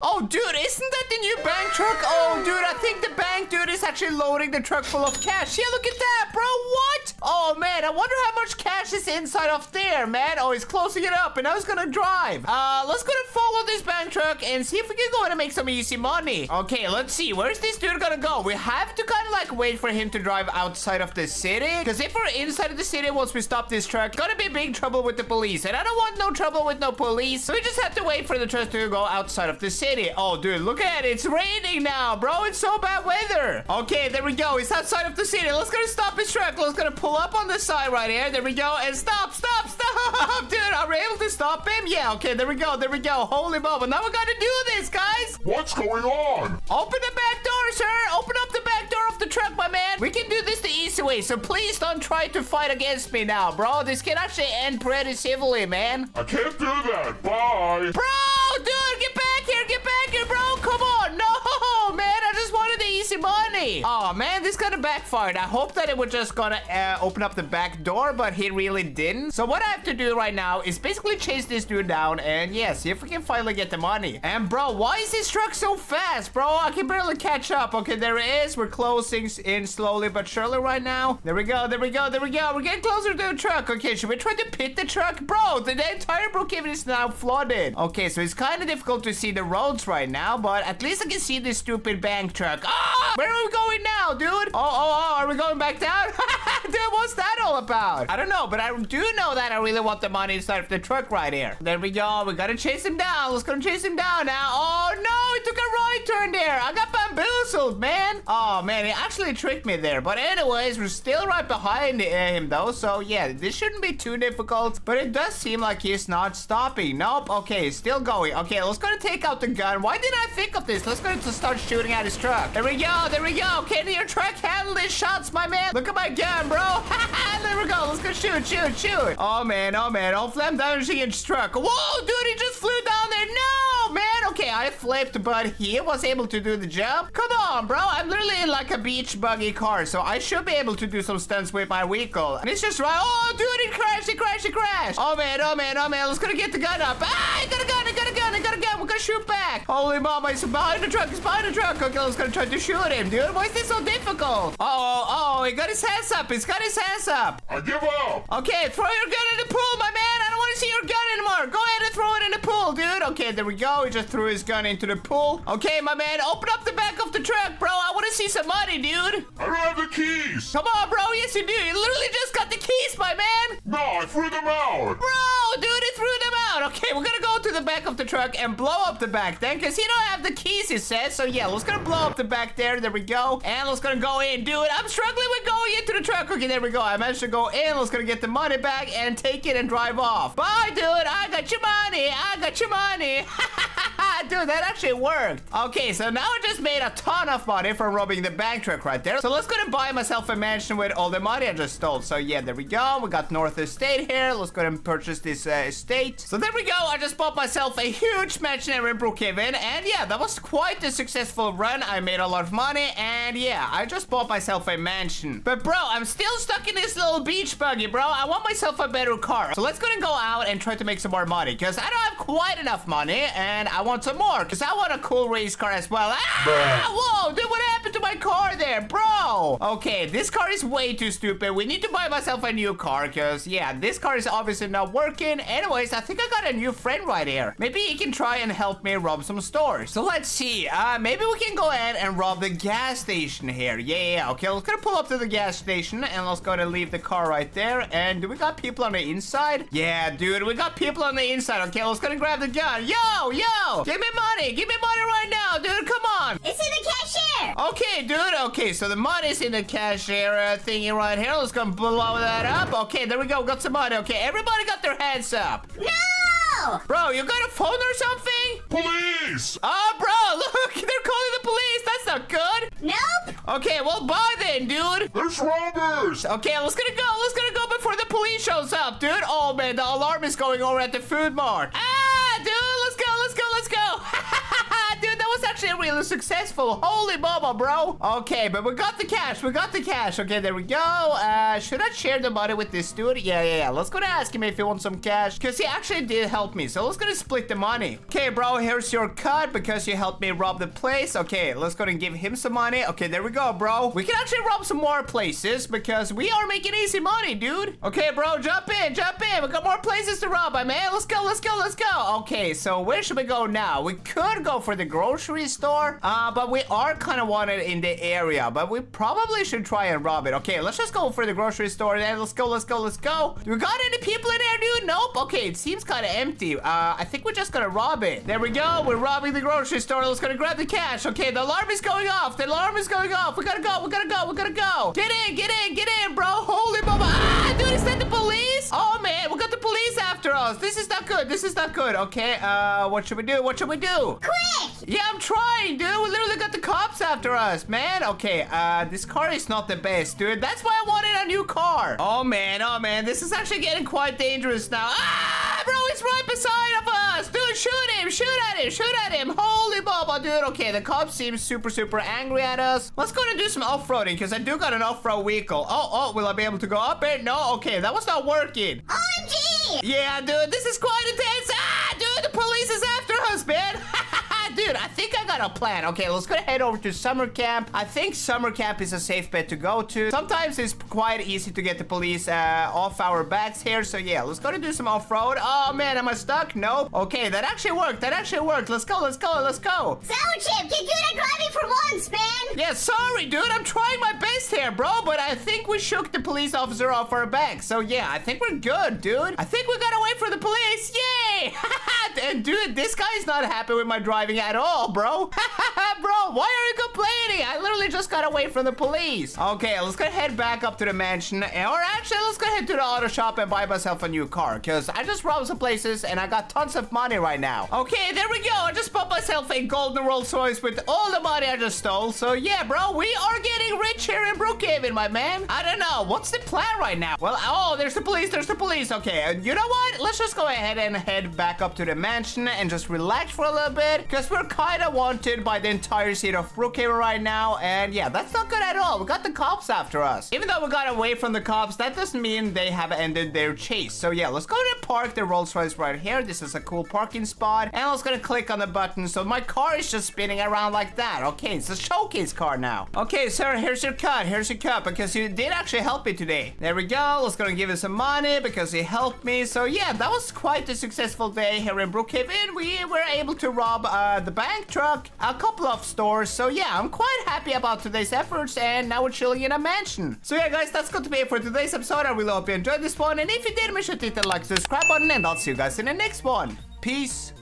Oh, dude, isn't that the new bank truck? Oh, dude, I think the bank dude is actually loading the truck full of cash. Yeah, look at that, bro. What? Oh, man, I wonder how much cash is inside of there, man. Oh, he's closing it up, and I was gonna drive. Uh, let's go and follow this bank truck and see if we can go and make some easy money. Okay, let's see. Where's this dude gonna go? We have to kind of like wait for him to drive outside of the city. Because if we're inside of the city once we stop this truck, gonna be big trouble with the police. And I don't want no trouble with no police. So we just have to wait for the truck to go outside of the city Oh, dude, look at it. It's raining now, bro. It's so bad weather. Okay, there we go. It's outside of the city. Let's go to stop his truck. Let's go pull up on the side right here. There we go. And stop, stop, stop. Dude, are we able to stop him? Yeah, okay, there we go. There we go. Holy moly. Now we gotta do this, guys. What's going on? Open the back door, sir. Open up the back door of the truck, my man. We can do this the easy way, so please don't try to fight against me now, bro. This can actually end pretty civilly, man. I can't do that. Bye. Bro, money. Oh, man. This kind of backfired. I hope that it was just gonna uh, open up the back door, but he really didn't. So what I have to do right now is basically chase this dude down and, yeah, see if we can finally get the money. And, bro, why is this truck so fast, bro? I can barely catch up. Okay, there it is. We're closing in slowly but surely right now. There we go. There we go. There we go. We're getting closer to the truck. Okay, should we try to pit the truck? Bro, the, entire Brookhaven is now flooded. Okay, so it's kind of difficult to see the roads right now, but at least I can see this stupid bank truck. Ah! Where are we going now, dude? Oh, oh, oh, are we going back down? dude, what's that all about? I don't know, but I do know that I really want the money inside of the truck right here. There we go. We gotta chase him down. Let's go chase him down now. Oh, no, he took a right turn there. I got bamboozled, man. Oh, man, he actually tricked me there. But anyways, we're still right behind him, though. So, yeah, this shouldn't be too difficult. But it does seem like he's not stopping. Nope. Okay, he's still going. Okay, let's go to take out the gun. Why did I think of this? Let's go to start shooting at his truck. There we go. There we go. Can your truck handle these shots, my man? Look at my gun, bro. there we go. Let's go shoot, shoot, shoot. Oh, man. Oh, man. Oh, flame damaging his truck. Whoa, dude, he just flew down there. No, man. Okay, I flipped, but he was able to do the jump. Come on, bro. I'm literally in like a beach buggy car, so I should be able to do some stunts with my vehicle. And it's just right. Oh, dude, it crashed, it crashed, it crashed. Oh, man, oh, man, oh, man. Let's go get the gun up. Ah, I got a gun, I got a gun, I got a gun. We're gonna shoot back. Holy mama, he's behind the truck, he's behind the truck. Okay, let's gonna try to shoot him, dude. Why is this so difficult? Oh, oh, he got his hands up. He's got his hands up. I give up. Okay, throw your gun in the pool, my man. I don't want to see your gun anymore. Go ahead and throw it in the pool, dude. Okay, there we go. He just threw his gun into the pool. Okay, my man, open up the back of the truck, bro. I want to see some money, dude. I don't have the keys. Come on, bro. Yes, you do. You literally just got the keys, my man. No, I threw them out. Bro, dude, he threw out. Okay, we're gonna go to the back of the truck and blow up the back then, because he don't have the keys, he says. So, yeah, let's gonna blow up the back there. There we go. And let's gonna go in, dude. I'm struggling with going into the truck. Okay, there we go. I managed to go in. Let's gonna get the money back and take it and drive off. Bye, dude. I got your money. I got your money. dude, that actually worked. Okay, so now I just made a ton of money from robbing the bank truck right there. So let's go and buy myself a mansion with all the money I just stole. So yeah, there we go. We got North Estate here. Let's go and purchase this uh, estate. So there we go. I just bought myself a huge mansion here in Brookhaven. And yeah, that was quite a successful run. I made a lot of money. And yeah, I just bought myself a mansion. But bro, I'm still stuck in this little beach buggy, bro. I want myself a better car. So let's go and go out and try to make some more money. Because I don't have quite enough money. And I want some more. Because I want a cool race car as well. Ah! Whoa, dude, what happened to my car there, bro? Okay, this car is way too stupid. We need to buy myself a new car because, yeah, this car is obviously not working. Anyways, I think I got a new friend right here. Maybe he can try and help me rob some stores. So let's see. Uh, maybe we can go ahead and rob the gas station here. Yeah, yeah, yeah. Okay, let's go pull up to the gas station and let's go to leave the car right there. And do we got people on the inside? Yeah, dude, we got people on the inside. Okay, let's go and grab the gun. Yo, yo, give me money. Give me money right now, dude. Come on. It's in the cashier. Okay, dude. Okay, so the money's in the cashier uh, thingy right here. Let's go blow that up. Okay, there we go. Got some money. Okay, everybody got their hands up. No. Bro, you got a phone or something? Police. Oh, bro, look. They're calling the police. That's not good. Nope. Okay, well, bye then, dude. There's robbers. Okay, let's gonna go. Let's gonna go before the police shows up, dude. Oh, man, the alarm is going over at the food mart. Ah, really successful. Holy baba, bro. Okay, but we got the cash. We got the cash. Okay, there we go. Uh, should I share the money with this dude? Yeah, yeah, yeah. Let's go to ask him if he wants some cash because he actually did help me. So let's go to split the money. Okay, bro, here's your cut because you helped me rob the place. Okay, let's go and give him some money. Okay, there we go, bro. We can actually rob some more places because we are making easy money, dude. Okay, bro, jump in, jump in. We got more places to rob, my man. Let's go, let's go, let's go. Okay, so where should we go now? We could go for the grocery store, uh, but we are kind of wanted in the area, but we probably should try and rob it. Okay, let's just go for the grocery store then. Let's go, let's go, let's go. Do we got any people in there, dude? Nope. Okay, it seems kind of empty. Uh, I think we're just gonna rob it. There we go. We're robbing the grocery store. Let's go grab the cash. Okay, the alarm is going off. The alarm is going off. We gotta go. We gotta go. We gotta go. Get in, get in, get in, bro. Holy mama. This is not good. This is not good. Okay, uh, what should we do? What should we do? Quick! Yeah, I'm trying, dude. We literally got the cops after us, man. Okay, uh, this car is not the best, dude. That's why I wanted a new car. Oh, man. Oh, man. This is actually getting quite dangerous now. Ah, bro, he's right beside of us. Dude, shoot him. Shoot at him. Shoot at him. Holy baba, dude. Okay, the cops seem super, super angry at us. Let's go and do some off-roading because I do got an off-road vehicle. Oh, oh, will I be able to go up it? No? Okay, that was not working. Yeah, dude, this is quite intense. Ah, dude, the police is after us, man. Got a plan. Okay, let's go head over to summer camp. I think summer camp is a safe bet to go to. Sometimes it's quite easy to get the police uh, off our backs here. So yeah, let's go to do some off-road. Oh man, am I stuck? No. Okay, that actually worked. That actually worked. Let's go, let's go, let's go. ZourChip, get good at driving for once, man! Yeah, sorry, dude. I'm trying my best here, bro. But I think we shook the police officer off our back. So yeah, I think we're good, dude. I think we gotta wait for the police. And dude, this guy's not happy with my driving at all, bro. bro, why are you complaining? I literally just got away from the police. Okay, let's go head back up to the mansion. Or actually, let's go head to the auto shop and buy myself a new car. Because I just robbed some places and I got tons of money right now. Okay, there we go. I just bought myself a golden Rolls Royce with all the money I just stole. So yeah, bro, we are getting rich here in Brookhaven, my man. I don't know. What's the plan right now? Well, oh, there's the police. There's the police. Okay, you know what? Let's just go ahead and head back up to the mansion and just relax for a little bit. Because we're kind of wanted by the entire city of Brookhaven right now. And yeah, that's not good at all. We got the cops after us. Even though we got away from the cops, that doesn't mean they have ended their chase. So yeah, let's go to park the Rolls Royce right here. This is a cool parking spot. And let's gonna click on the button. So my car is just spinning around like that. Okay, it's a showcase car now. Okay, sir, here's your cut. Here's your cut because you did actually help me today. There we go. Let's gonna give you some money because he helped me. So yeah, that was quite a successful day here in Brookhaven. We were able to rob uh, the bank truck, a couple of stores. So yeah, I'm quite happy about today's efforts and now we're chilling in a mansion. So yeah, guys, that's going to be it for today's episode. I really hope you enjoyed this one. And if you did, make sure to hit the like, subscribe button and I'll see you guys in the next one. Peace